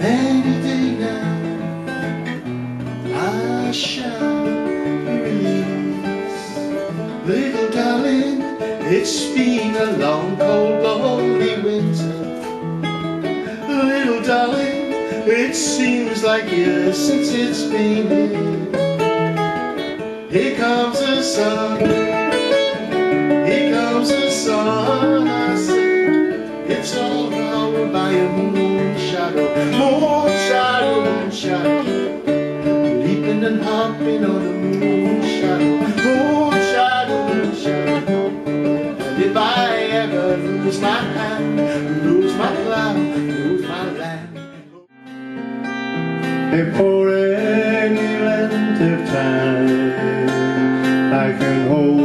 Any day now, I shall be released. Little darling, it's been a long, cold, lonely winter. Little darling, it seems like years since it's been here. Here comes the sun. Here comes the sun. I it's all over by a moon shadow, moon shadow, moon shadow. Leaping and hopping on the moon shadow, moon shadow, moon shadow. And if I ever lose my hand, lose my cloud, lose my land. If for any length of time I can hold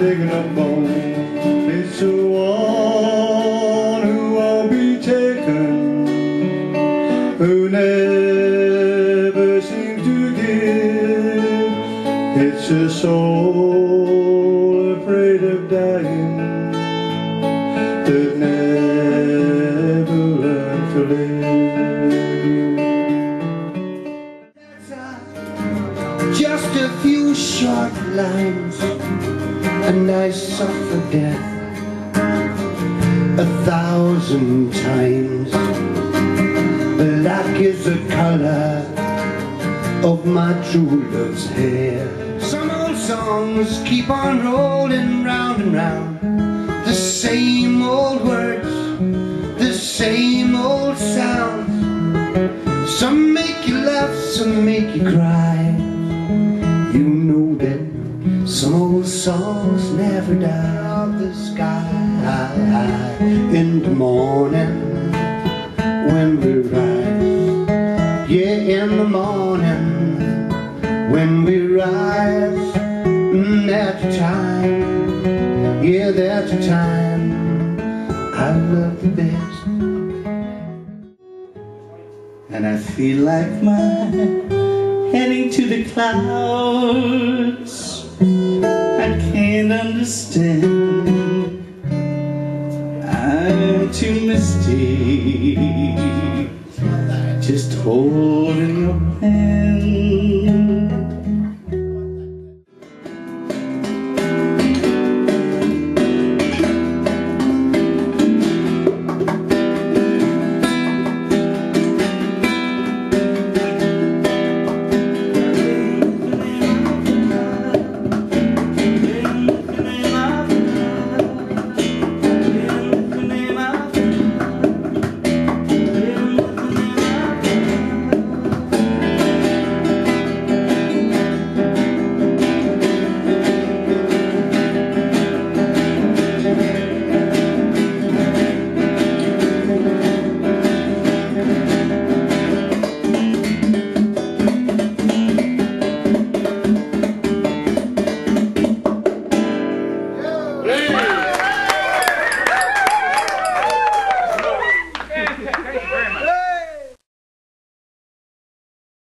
digging up bones. It's the one who won't be taken, who never seems to give. It's a soul afraid of dying that never learned to live. Just a few short lines, and I suffer death a thousand times. Black is the color of my true love's hair. Some old songs keep on rolling round and round. The same old words, the same old sounds. Some make you laugh, some make you cry. Old songs never die the sky. In the morning when we rise, yeah, in the morning when we rise, mm, that's the time, yeah, that's the time I love the best. And I feel like my heading to the clouds. Understand. I'm too misty. Just holding your hand.